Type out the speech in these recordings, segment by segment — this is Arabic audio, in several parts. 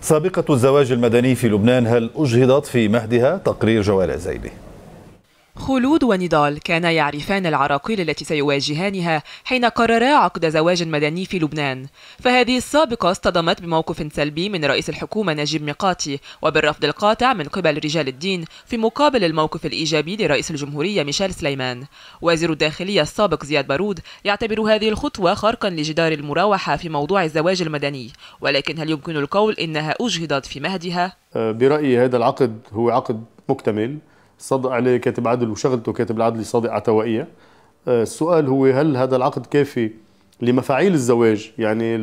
سابقة الزواج المدني في لبنان هل أجهضت في مهدها؟ تقرير جوال الزيبي خلود ونضال كانا يعرفان العراقيل التي سيواجهانها حين قررا عقد زواج مدني في لبنان. فهذه السابقة اصطدمت بموقف سلبي من رئيس الحكومة نجيب ميقاتي وبالرفض القاطع من قبل رجال الدين في مقابل الموقف الإيجابي لرئيس الجمهورية ميشيل سليمان. وزير الداخلية السابق زياد بارود يعتبر هذه الخطوة خرقا لجدار المراوحة في موضوع الزواج المدني. ولكن هل يمكن القول إنها أجهضت في مهدها؟ برأيي هذا العقد هو عقد مكتمل. صدق عليه كاتب عدل وشغلته كاتب العدل صادق عتوائية. آه، السؤال هو هل هذا العقد كافي لمفاعيل الزواج؟ يعني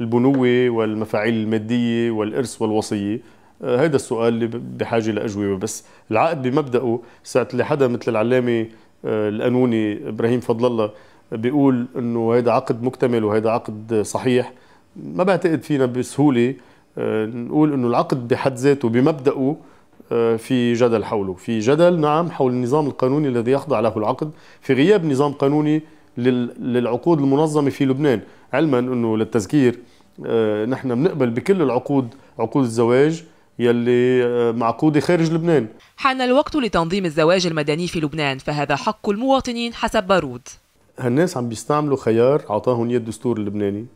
للبنوة والمفاعيل المادية والإرث والوصية؟ هذا آه، السؤال اللي بحاجة لأجوبة. بس العقد بمبدأه ساعة اللي حدا مثل العلامة آه، القانوني إبراهيم فضل الله بيقول إنه هذا عقد مكتمل وهذا عقد صحيح. ما بعتقد فينا بسهولة نقول إنه العقد بحد ذاته بمبدأه في جدل حوله. في جدل نعم حول النظام القانوني الذي يخضع له العقد. في غياب نظام قانوني للعقود المنظمة في لبنان. علما أنه للتذكير آه، نحن بنقبل بكل العقود عقود الزواج يلي آه، معقودة خارج لبنان. حان الوقت لتنظيم الزواج المدني في لبنان فهذا حق المواطنين حسب بارود هالناس عم بيستعملوا خيار عطاهم إياه الدستور اللبناني.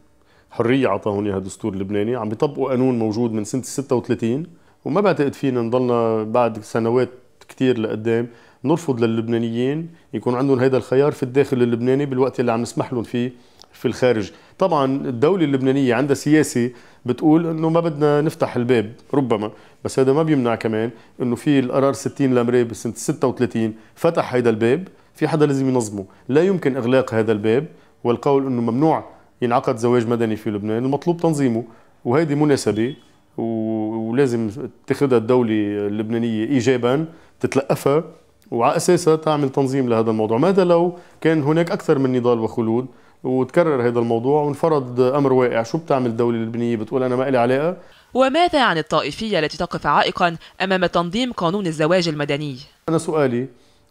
حرية عطاهم إياها الدستور اللبناني. عم بيطبقوا قانون موجود من سنة 36 وما بعتقد فينا نضلنا بعد سنوات كثير لقدام نرفض للبنانيين يكون عندهم هذا الخيار في الداخل اللبناني بالوقت اللي عم نسمح لهم فيه في الخارج. طبعا الدولة اللبنانية عندها سياسة بتقول إنه ما بدنا نفتح الباب ربما بس هذا ما بيمنع كمان إنه في القرار 60 لامري بسنة 36 فتح هذا الباب في حدا لازم ينظمه. لا يمكن إغلاق هذا الباب والقول إنه ممنوع ينعقد زواج مدني في لبنان المطلوب تنظيمه وهيدي مناسبة. ولازم تاخذها الدولة اللبنانية إيجابا تتلقفها وعلى أساسها تعمل تنظيم لهذا الموضوع. ماذا لو كان هناك أكثر من نضال وخلود وتكرر هذا الموضوع وانفرض أمر واقع؟ شو بتعمل الدولة اللبنانية؟ بتقول أنا ما إلي علاقة. وماذا عن الطائفية التي تقف عائقا أمام تنظيم قانون الزواج المدني؟ أنا سؤالي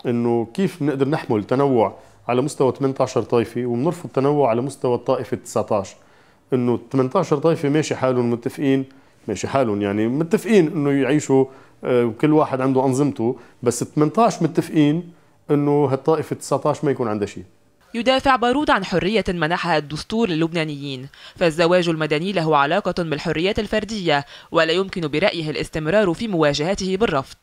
أنه كيف بنقدر نحمل تنوع على مستوى 18 طائفة وبنرفض تنوع على مستوى الطائفة 19 إنه 18 طائفة ماشي حالهم متفقين ماشي حالهم يعني. متفقين إنه يعيشوا وكل آه، واحد عنده أنظمته بس 18 متفقين إنه هالطائفة 19 ما يكون عندها شيء. يدافع بارود عن حرية منحها الدستور للبنانيين فالزواج المدني له علاقة بالحريات الفردية ولا يمكن برأيه الاستمرار في مواجهته بالرفض.